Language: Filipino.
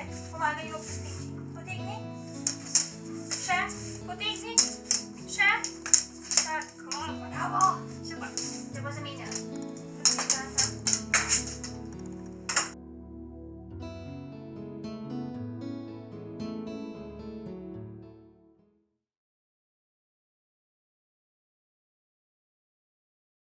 kumagay yung stitching. Kutig ni. Siya. Kutig ni. Siya. Sa, kung, wala mo. Siya ba? Siya ba sa main